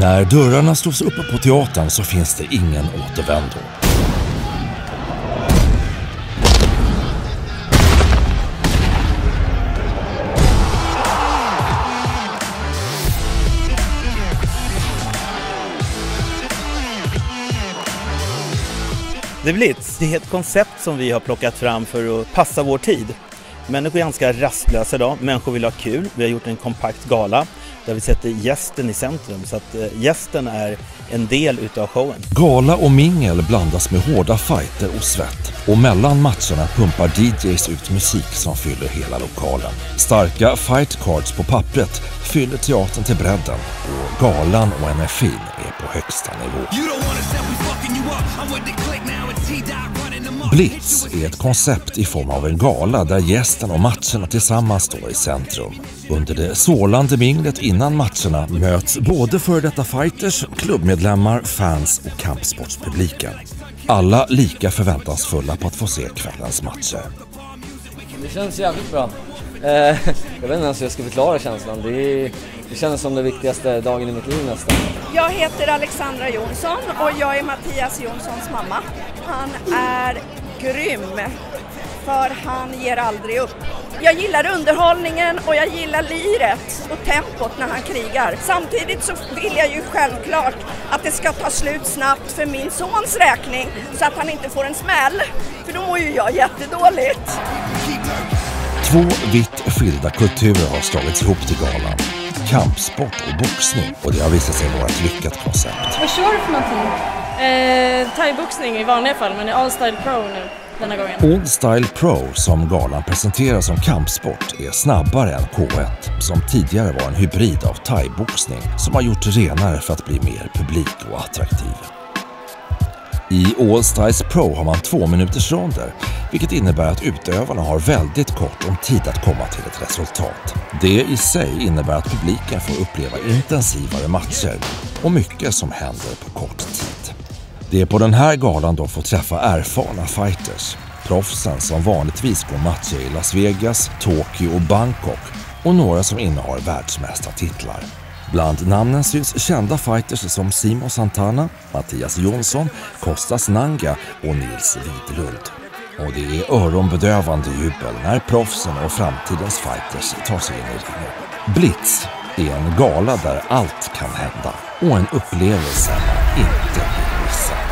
När dörrarna slås upp på teatern så finns det ingen återvändo. The Blitz, det är ett koncept som vi har plockat fram för att passa vår tid. Människor är ganska rastlösa idag, människor vill ha kul. Vi har gjort en kompakt gala där vi sätter gästen i centrum så att eh, gästen är en del utav showen. Gala och mingel blandas med hårda fighter och svett och mellan matcherna pumpar DJs ut musik som fyller hela lokalen. Starka fight cards på pappret fyller teatern till bredden och galan och energin är på högsta nivå. Blitz är ett koncept i form av en gala där gästen och matcherna tillsammans står i centrum. Under det sålande minglet innan matcherna möts både före detta fighters, klubbmedlemmar, fans och kampsportspubliken. Alla lika förväntansfulla på att få se kvällens matcher. Det känns jävligt bra. Eh, jag vet inte ens hur jag ska förklara känslan. Det, är, det känns som den viktigaste dagen i mitt liv nästan. Jag heter Alexandra Jonsson och jag är Mattias Jonssons mamma. Han är grym, för han ger aldrig upp. Jag gillar underhållningen och jag gillar liret och tempot när han krigar. Samtidigt så vill jag ju självklart att det ska ta slut snabbt för min sons räkning så att han inte får en smäll. För då mår ju jag jättedåligt. Två vitt skilda kulturer har slagits ihop till galan. Kampsport och boxning och det har visat sig vara ett lyckat koncept. Vad kör du för någonting? Eh, thaiboxning i vanliga fall, men i All Style Pro nu. All Style Pro, som galan presenterar som kampsport, är snabbare än K1, som tidigare var en hybrid av thaiboxning som har gjort renare för att bli mer publik och attraktiv. I All Styles Pro har man två minuters ronder, vilket innebär att utövarna har väldigt kort om tid att komma till ett resultat. Det i sig innebär att publiken får uppleva intensivare matcher och mycket som händer på kort tid. Det är på den här galan de får träffa erfarna fighters, proffsen som vanligtvis går matcher i Las Vegas, Tokyo och Bangkok och några som innehar världsmästartitlar. Bland namnen syns kända fighters som Simon Santana, Mattias Jonsson, Kostas Nanga och Nils Widlund. Och det är öronbedövande jubel när proffsen och framtidens fighters tar sig in i ringen. Blitz är en gala där allt kan hända och en upplevelse man inte vill missa.